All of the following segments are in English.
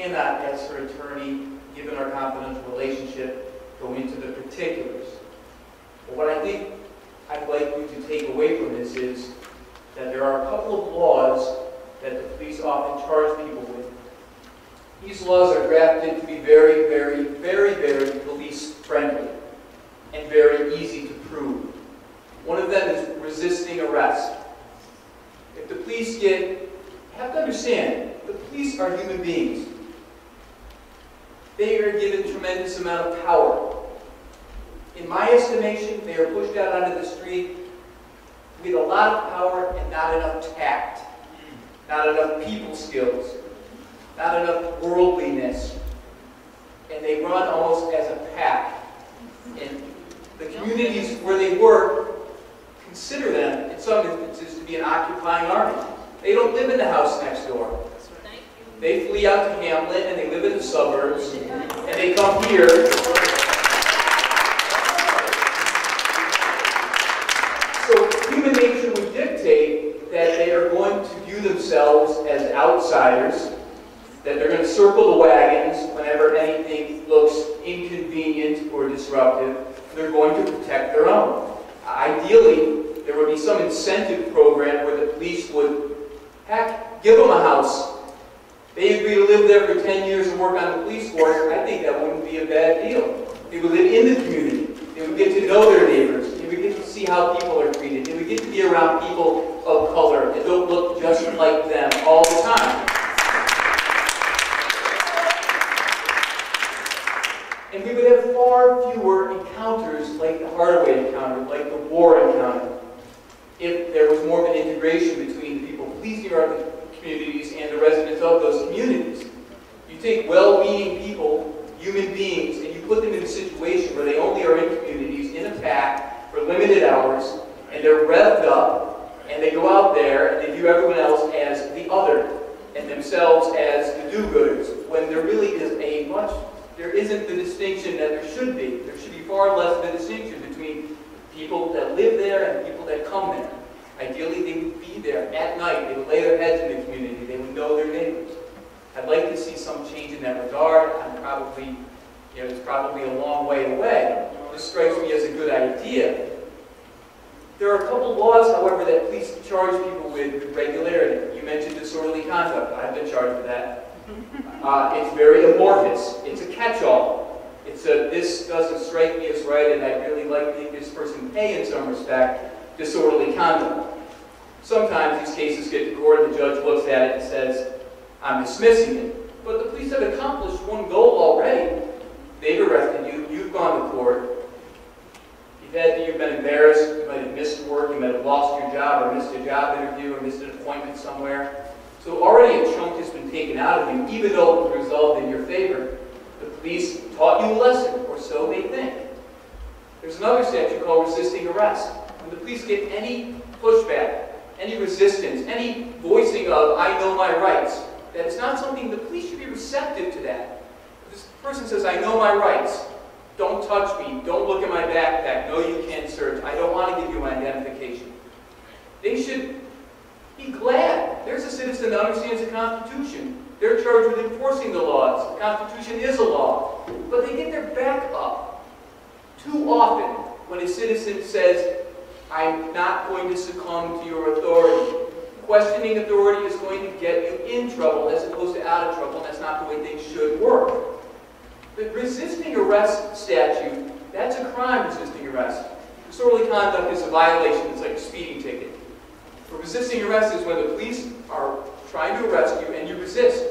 cannot, as her attorney, given our confidential relationship, go into the particulars. But what I think I'd like you to take away from this is that there are a couple of laws that the police often charge people with. These laws are drafted to be very, very, very, very police-friendly and very easy to prove. One of them is resisting arrest. If the police get, have to understand, the police are human beings. They are given tremendous amount of power. In my estimation, they are pushed out onto the street with a lot of power and not enough tact, not enough people skills, not enough worldliness, and they run almost as a pack. And the communities where they work consider them, in some instances, to be an occupying army. They don't live in the house next door. They flee out to Hamlin and they live in the suburbs, and they come here. So human nature would dictate that they are going to view themselves as outsiders, that they're going to circle the wagons whenever anything looks inconvenient or disruptive. They're going to protect their own. Ideally, there would be some incentive program where the police would, heck, give them a house. They agree to live there for 10 years and work on the police force. I think that wouldn't be a bad deal. They would live in the community. They would get to know their neighbors. They would get to see how people are treated. They would get to be around people of color that don't look just like them all the time. And we would have far fewer encounters like the Hardaway encounter, like the war encounter, if there was more of an integration between the people policing our communities and the residents of those communities. You take well-meaning people, human beings, and you put them in a situation where they only are in communities in a pack for limited hours, and they're revved up, and they go out there and they view everyone else as the other, and themselves do-gooders, when there really is a much there isn't the distinction that there should be. There should be far less of a distinction between people that live there and people that come there. Ideally, they would be there at night. They would lay their heads in the community. They would know their neighbors. I'd like to see some change in that regard. I'm probably, you know, it's probably a long way away. This strikes me as a good idea. There are a couple laws, however, that police charge people with, with regularity. You mentioned disorderly conduct. I've been charged with that. Uh, it's very amorphous. It's a catch-all. It's a, this doesn't strike me as right, and I'd really like to this person pay in some respect disorderly conduct. Sometimes these cases get to court and the judge looks at it and says, I'm dismissing it. But the police have accomplished one goal already. They've arrested you. You've gone to court. You've had, you've been embarrassed. You might have missed work. You might have lost your job or missed a job interview or missed an appointment somewhere. So already a chunk has been taken out of you, even though it was resolved in your favor. The police taught you a lesson, or so they think. There's another statute called resisting arrest. When the police get any pushback, any resistance, any voicing of, I know my rights, that is not something, the police should be receptive to that. If this person says, I know my rights, don't touch me, don't look at my backpack, no you can't search, I don't want to give you my identification. They should be glad. There's a citizen that understands the Constitution. They're charged with enforcing the laws. The Constitution is a law. But they get their back up. Too often, when a citizen says, I'm not going to succumb to your authority, questioning authority is going to get you in trouble as opposed to out of trouble, that's not the way things should work. The resisting arrest statute, that's a crime, resisting arrest. Disorderly conduct is a violation. It's like a speeding ticket. Resisting arrest is when the police are trying to arrest you and you resist.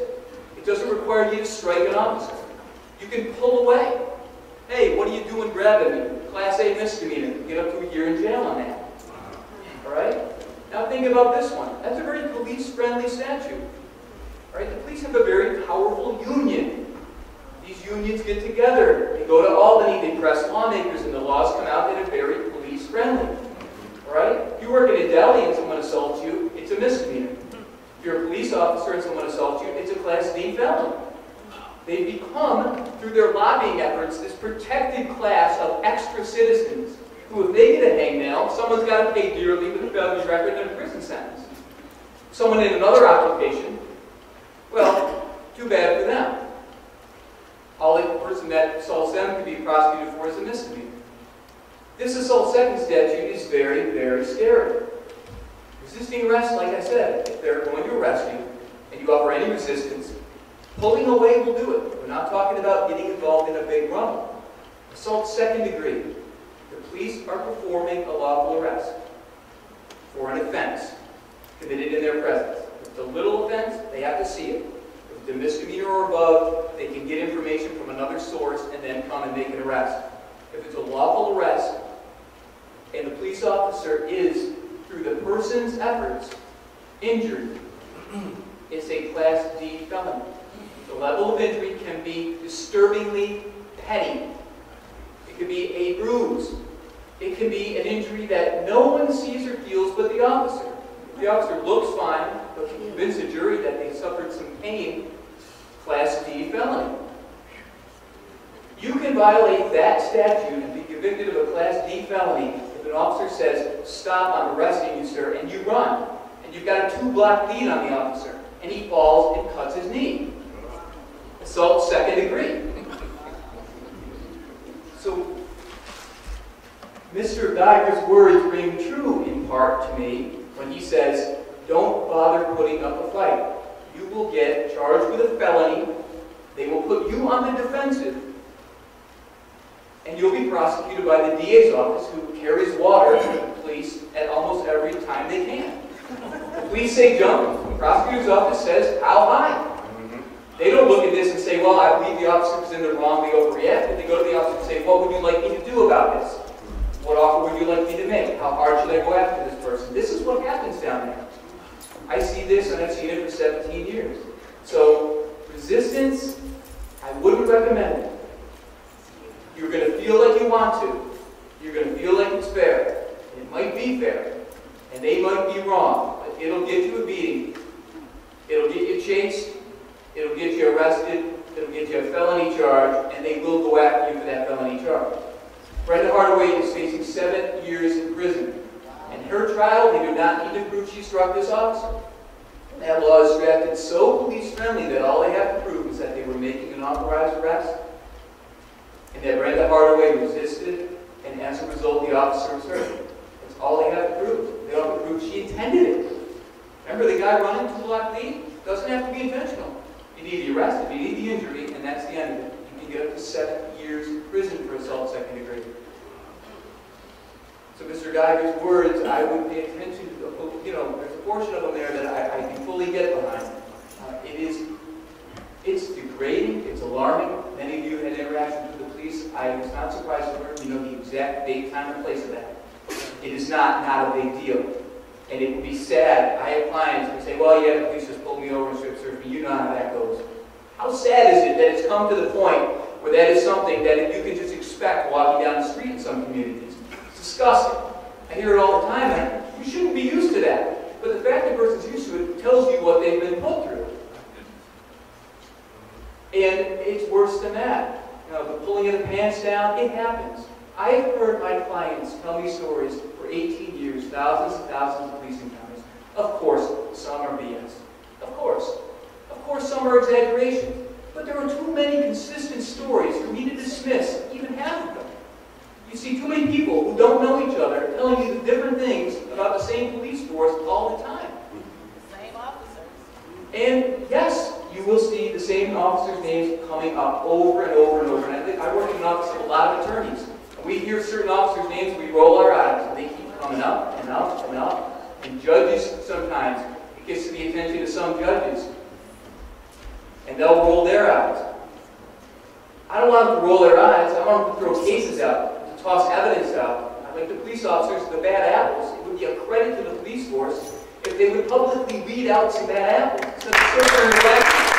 It doesn't require you to strike an officer. You can pull away. Hey, what are you doing grabbing me? Class A misdemeanor. Get up to a year in jail on that. All right? Now think about this one. That's a very police-friendly statute. Right? The police have a very powerful union. These unions get together. They go to Albany, they press lawmakers, and the laws come out that are very police-friendly. Right? If you work in a deli and someone assaults you, it's a misdemeanor. If you're a police officer and someone assaults you, it's a Class D felony. They become, through their lobbying efforts, this protected class of extra citizens who, if they get a hangnail, someone's got to pay dearly with a felony record and a prison sentence. Someone in another occupation, well, too bad for them. All the person that assaults them can be prosecuted for is a misdemeanor. This assault second statute is very, very scary. Resisting arrest, like I said, if they're going to arrest you and you offer any resistance, pulling away will do it. We're not talking about getting involved in a big rumble. Assault second degree. The police are performing a lawful arrest for an offense committed in their presence. If it's a little offense, they have to see it. If it's a misdemeanor or above, they can get information from another source and then come and make an arrest. If it's a lawful arrest, and the police officer is, through the person's efforts, injured, it's a Class D felony. The level of injury can be disturbingly petty. It could be a bruise. It can be an injury that no one sees or feels but the officer. The officer looks fine, but can convince a jury that they suffered some pain, Class D felony. You can violate that statute and be convicted of a Class D felony an officer says, stop, I'm arresting you, sir, and you run. And you've got a two-block lead on the officer, and he falls and cuts his knee. Assault second degree. So, Mr. Geiger's words ring true in part to me when he says, don't bother putting up a fight. You will get charged with a felony. They will put you on the defensive. And you'll be prosecuted by the DA's office who carries water to the police at almost every time they can. The police say jump. The prosecutor's office says how high. Mm-hmm. They don't look at this and say, well, I believe the officer was in the wrong, they overreacted. They go to the officer and say, what would you like me to do about this? What offer would you like me to make? How hard should I go after this person? This is what happens down there. I see this and I've seen it for 17 years. So, resistance, I wouldn't recommend it. You're going to feel like you want to. You're going to feel like it's fair. It might be fair. And they might be wrong. But it'll get you a beating. It'll get you chased. It'll get you arrested. It'll get you a felony charge. And they will go after you for that felony charge. Brenda Hardaway is facing seven years in prison. In her trial, they do not need to prove she struck this officer. That law is drafted so police-friendly that all they have to prove is that they were making an authorized arrest and that Brenda Hardaway resisted, and as a result, the officer was hurt. That's all they have to prove. They don't have to prove she intended it. Remember the guy running to block lead? Doesn't have to be intentional. You need the arrest, you need the injury, and that's the end of it. You can get up to seven years in prison for assault second degree. So Mr. Geiger's words, I would pay attention to, you know, there's a portion of them there that I, I can fully get behind. Uh, it is, it's degrading, it's alarming. Many of you had interactions the I was not surprised to learn you know the exact date, time, and place of that. It is not, not a big deal. And it would be sad. I have clients who say, well, yeah, the police just pulled me over and strip me. You know how that goes. How sad is it that it's come to the point where that is something that you can just expect walking down the street in some communities? It's disgusting. I hear it all the time, and you shouldn't be used to that. But the fact that a person's used to it tells you what they've been put through. And it's worse than that. You know, the pulling of the pants down, it happens. I have heard my clients tell me stories for 18 years, thousands and thousands of police encounters. Of course, some are BS. Of course. Of course, some are exaggerations. But there are too many consistent stories for me to dismiss even half of them. You see too many people who don't know each other telling you the different things about the same police force all the time. Same officers. And you will see the same officers' names coming up over and over and over. And I, think I work in an office of a lot of attorneys. And we hear certain officers' names, we roll our eyes, and they keep coming up and up and up. And judges sometimes, it gets to the attention of some judges. And they'll roll their eyes. I don't want them to roll their eyes. I want them to throw cases out, to toss evidence out. I like the police officers, the bad apples. It would be a credit to the police force if they would publicly weed out some bad apples. instead of circling the wagons.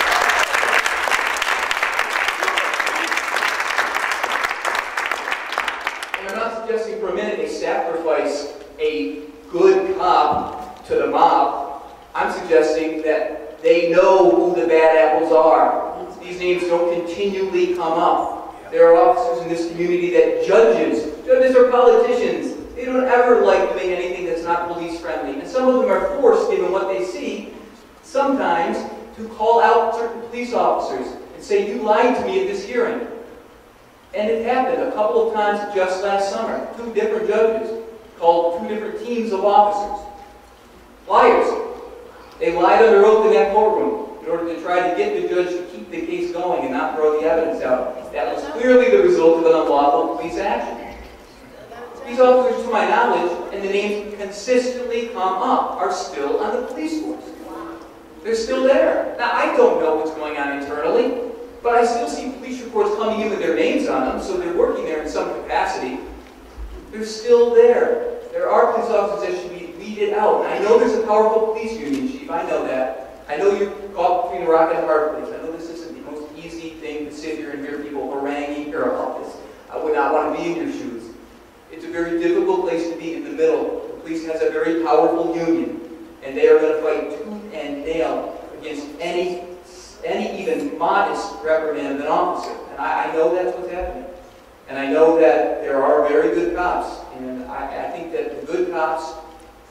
And I'm not suggesting for a minute they sacrifice a good cop to the mob. I'm suggesting that they know who the bad apples are. These names don't continually come up. There are officers in this community that judges, judges are politicians. They don't ever like doing anything that's not police friendly. And some of them are forced, given what they see, sometimes to call out certain police officers and say, you lied to me at this hearing. And it happened a couple of times just last summer. Two different judges different teams of officers. Liars. They lied under oath in that courtroom in order to try to get the judge to keep the case going and not throw the evidence out. That was clearly the result of an unlawful police action. These officers, to my knowledge, and the names consistently come up, are still on the police force. They're still there. Now, I don't know what's going on internally, but I still see police reports coming in with their names on them, so they're working there in some capacity. They're still there. There are police officers that should be weeded out. And I know there's a powerful police union, Chief. I know that. I know you're caught between a rock and a hard place. I know this isn't the most easy thing to sit here and hear people haranguing here about this. I would not want to be in your shoes. It's a very difficult place to be in the middle. The police has a very powerful union, and they are going to fight tooth and nail against any, any even modest reprimand of an officer. And I, I know that's what's happening. And I know that there are very good cops, and I, I think that the good cops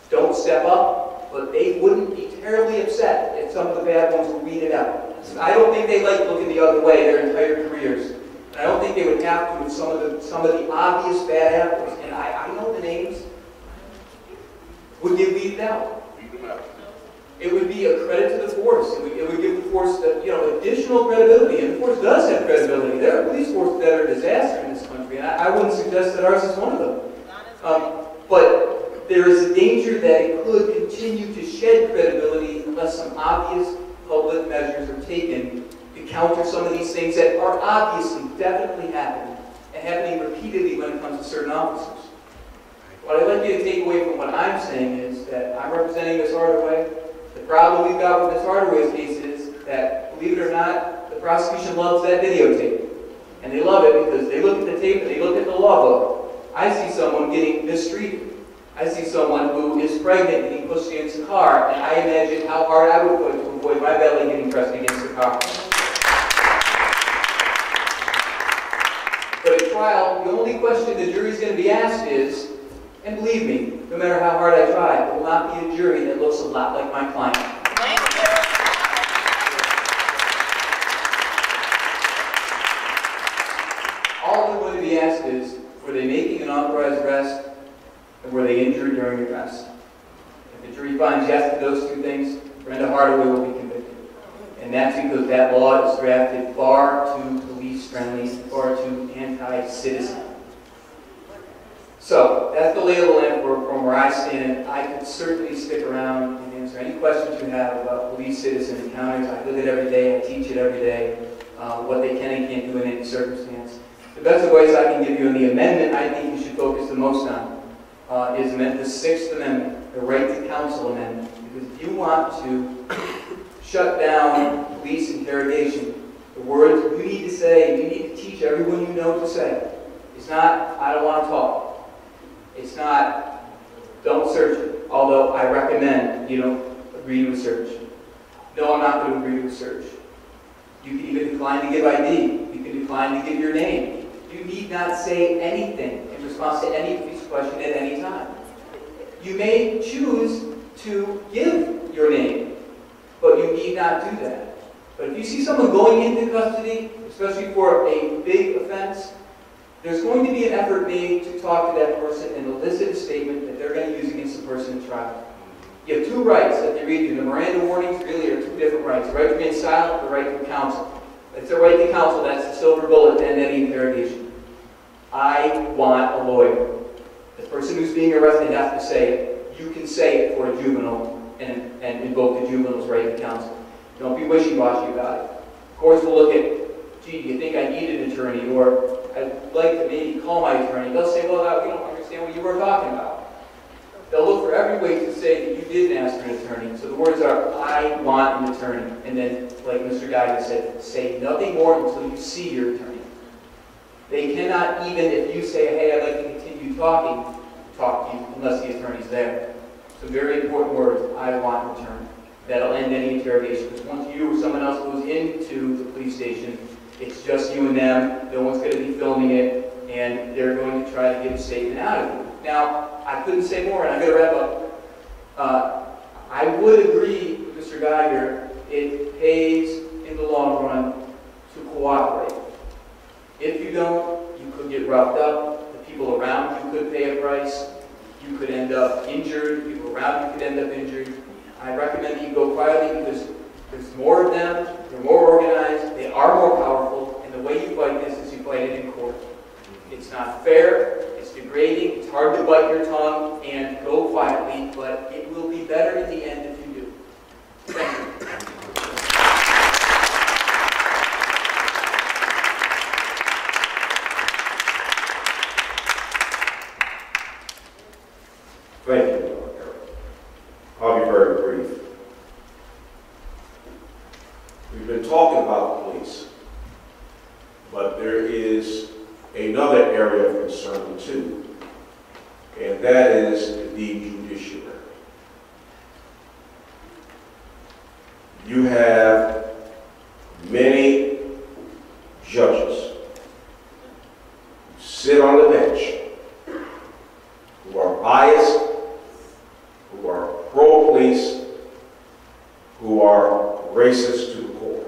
don't step up, but they wouldn't be terribly upset if some of the bad ones were weeded out. I don't think they like looking the other way their entire careers. And I don't think they would have to with some of the, some of the obvious bad apples. And I, I know the names would get weeded out. It would be a credit to the force. It would, it would give the force, uh, you know, additional credibility. And the force does have credibility. There are police forces that are a disaster in this country, and I, I wouldn't suggest that ours is one of them. Um, but there is a danger that it could continue to shed credibility unless some obvious public measures are taken to counter some of these things that are obviously, definitely happening, and happening repeatedly when it comes to certain officers. What I'd like you to take away from what I'm saying is that I'm representing Ms. Hardaway. The problem we've got with Ms. Hardaway's case is that, believe it or not, the prosecution loves that videotape. And they love it because they look at the tape and they look at the law book. I see someone getting mistreated. I see someone who is pregnant getting pushed against a car, and I imagine how hard I would put to avoid my belly getting pressed against the car. But at trial, the only question the jury's going to be asked is, and believe me, no matter how hard I try, it will not be a jury that looks a lot like my client. Thank you. All they're going to be asked is, were they making an authorized arrest, and were they injured during arrest? If the jury finds yes to those two things, Brenda Hardaway will be convicted. And that's because that law is drafted far too police-friendly, far too anti-citizen. So, that's the lay of the land from where I stand. I could certainly stick around and answer any questions you have about police-citizen encounters. I live it every day, I teach it every day, uh, what they can and can't do in any circumstance. The best advice I can give you on the amendment I think you should focus the most on uh, is the Sixth Amendment, the right to counsel amendment. Because if you want to shut down police interrogation, the words you need to say, you need to teach everyone you know to say. It's not, I don't want to talk. It's not, don't search it, although I recommend you don't agree to a search. No, I'm not going to agree to a search. You can even decline to give ID. You can decline to give your name. You need not say anything in response to any question at any time. You may choose to give your name, but you need not do that. But if you see someone going into custody, especially for a big offense, there's going to be an effort made to talk to that person and elicit a statement that they're going to use against the person in trial. You have two rights that they read you. The Miranda warnings really are two different rights. The right to remain silent, the right to counsel. It's the right to counsel, that's the silver bullet to end any interrogation. I want a lawyer. The person who's being arrested has to say it. You can say it for a juvenile and, and invoke the juvenile's right to counsel. Don't be wishy-washy about it. Of course, we'll look at, gee, do you think I need an attorney? Or I'd like to maybe call my attorney. They'll say, well, we don't understand what you were talking about. they'll look for every way to say that you didn't ask for an attorney. So the words are, I want an attorney. And then, like Mr. Geiger said, say nothing more until you see your attorney. They cannot even, if you say, hey, I'd like to continue talking, talk to you unless the attorney's there. So very important words, I want an attorney. That'll end any interrogation. Because once you or someone else goes into the police station, it's just you and them, no one's going to be filming it, and they're going to try to get a statement out of you. Now, I couldn't say more, and I'm going to wrap up. Uh, I would agree Mr. Geiger, it pays in the long run to cooperate. If you don't, you could get roughed up, the people around you could pay a price, you could end up injured, people around you could end up injured. I recommend that you go quietly because there's more of them, they're more organized, they are more powerful, and the way you fight this is you fight it in court. It's not fair, it's degrading, it's hard to bite your tongue, and go quietly, but it will be better in the end if you do. Thank you. Thank you, Dr. Erik. I'll be very brief. We've been talking about police, but there is another area of concern too, and that is the judiciary. You have many judges who sit on the bench who are biased, who are pro-police, who are racist to the core.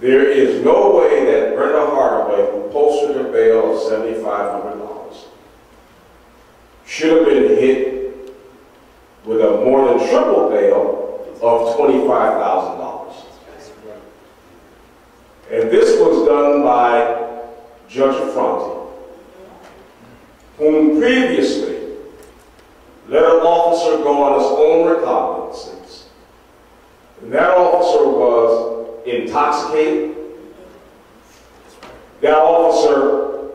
There is no way that Brenda Hardaway, who posted her bail of $7,500, should have been hit with a more than triple bail of $25,000. And this was done by Judge Affronti whom previously let an officer go on his own recognizance. And that officer was intoxicated. That officer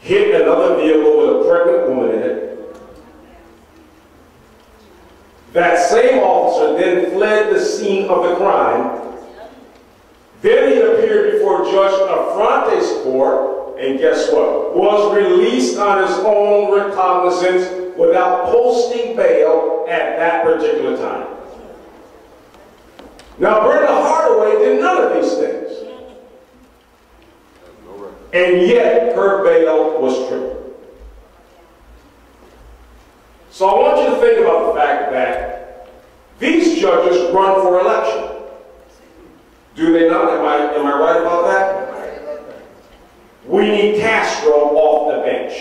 hit another vehicle with a pregnant woman in it. That same officer then fled the scene of the crime. Then he appeared before Judge Affronti's court, and guess what? Was released on his own recognizance without posting bail at that particular time. Now, Brenda Did none of these things. And yet, her bail was tripled. So I want you to think about the fact that these judges run for election. Do they not? Am I, am I right about that? We need Castro off the bench.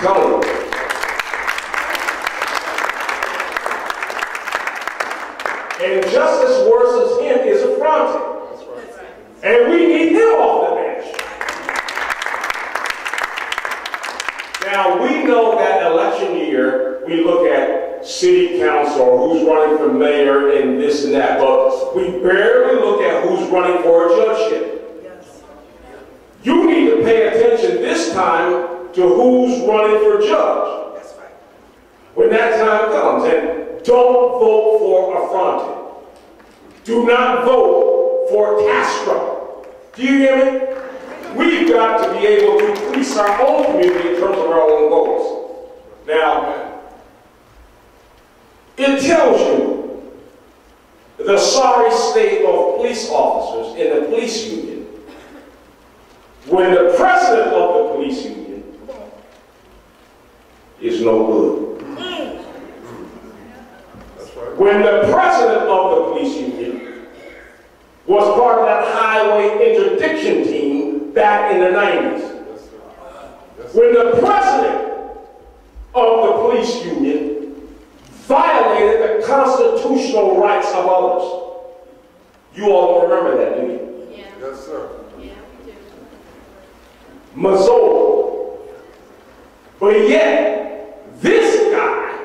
Tell you. And just as worse as him is Affronti. And we need him off the bench. Now, we know that election year, we look at city council, who's running for mayor and this and that, but we barely look at who's running for a judgeship. You need to pay attention this time to who's running for judge. When that time comes, and don't vote for Affronti. Do not vote for Castro. Do you hear me? We've got to be able to police our own community in terms of our own votes. Now, it tells you the sorry state of police officers in the police union when the president of the police union is no good. Mm. When the president of the police union was part of that highway interdiction team back in the 90s. When the president of the police union violated the constitutional rights of others. You all don't remember that, do you? Yeah, Yes, sir. yeah, we do. Mazzola. But yet, this guy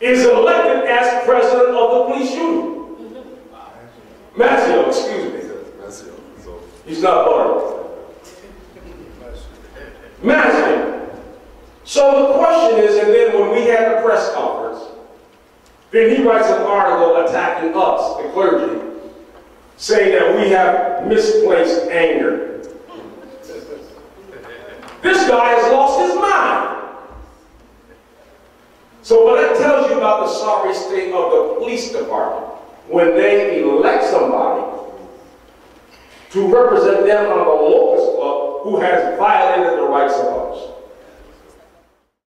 is elected as president of the police union. Mazzeo, excuse me. That's it. So, He's not Bart. Mazzeo. So the question is, and then when we had the press conference, then he writes an article attacking us, the clergy, saying that we have misplaced anger. This guy has lost his mind. So what that tells you about the sorry state of the police department, when they elect somebody to represent them on the locust club who has violated the rights of